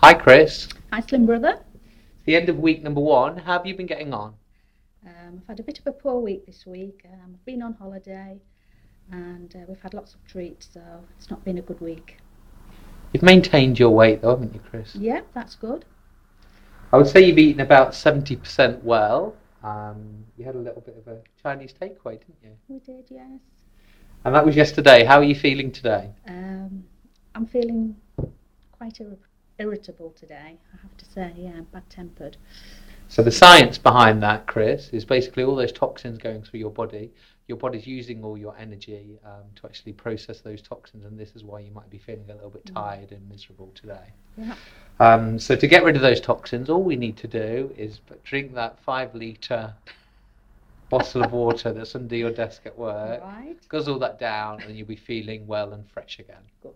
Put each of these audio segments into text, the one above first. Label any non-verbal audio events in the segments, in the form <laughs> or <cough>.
Hi, Chris. Hi, Slim Brother. It's the end of week number one. How have you been getting on? Um, I've had a bit of a poor week this week. Um, I've been on holiday and uh, we've had lots of treats, so it's not been a good week. You've maintained your weight, though, haven't you, Chris? Yeah, that's good. I would say you've eaten about 70% well. Um, you had a little bit of a Chinese takeaway, didn't you? We did, yes. And that was yesterday. How are you feeling today? Um, I'm feeling quite irri- irritable today, I have to say. Yeah, bad tempered. So the science behind that, Chris, is basically all those toxins going through your body. Your body's using all your energy um, to actually process those toxins, and this is why you might be feeling a little bit Mm. tired and miserable today. Yeah. Um, so to get rid of those toxins, all we need to do is drink that five litre bottle of water that's under your desk at work, Right. guzzle that down, and you'll be feeling well and fresh again. Good.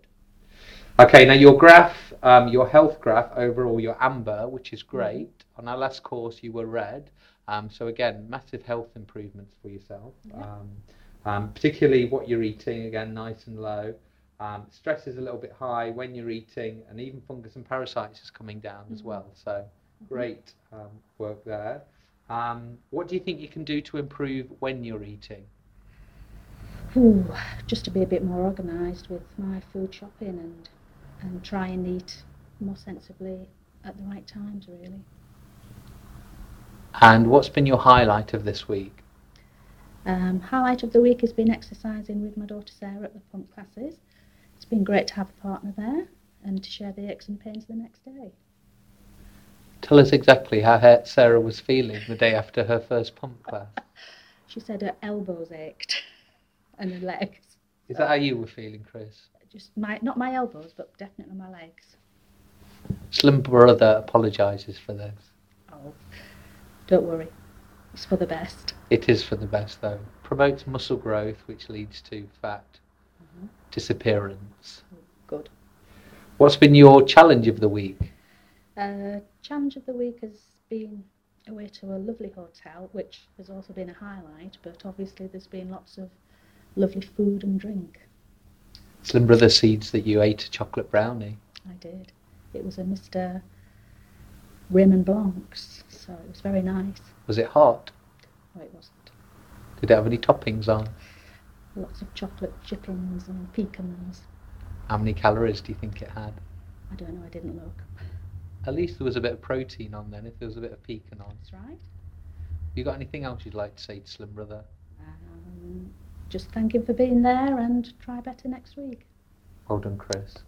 Okay, now your graph, um, your health graph overall, your amber, which is great. On our last course, you were red. Um, so again, massive health improvements for yourself. Um, um, particularly what you're eating, again, nice and low. Um, stress is a little bit high when you're eating, and even fungus and parasites is coming down as Mhm. well. So great um, work there. What do you think you can do to improve when you're eating? Ooh, just to be a bit more organised with my food shopping and and try and eat more sensibly at the right times, really. And what's been your highlight of this week? Um, highlight of the week has been exercising with my daughter Sarah at the pump classes. It's been great to have a partner there and to share the aches and pains the next day. Tell us exactly how Sarah was feeling the day after her first pump class. <laughs> She said her elbows ached and the legs. Is that how you were feeling, Chris? Just my not my elbows, but definitely my legs. Slim Brother apologises for this. Oh, don't worry, it's for the best. It is for the best, though. Promotes muscle growth, which leads to fat Mhm. disappearance. Good. What's been your challenge of the week? Uh, challenge of the week has been away to a lovely hotel, which has also been a highlight. But obviously, there's been lots of lovely food and drink. Slim Brother seeds that you ate a chocolate brownie. I did. It was a Mr. Raymond Blanc's, so it was very nice. Was it hot? No, it wasn't. Did it have any toppings on? Lots of chocolate chickens and pecans. How many calories do you think it had? I don't know, I didn't look. At least there was a bit of protein on then, if there was a bit of pecan on. That's right. You got anything else you'd like to say to Slim Brother? Um, just thank him for being there and try better next week. Well done, Chris.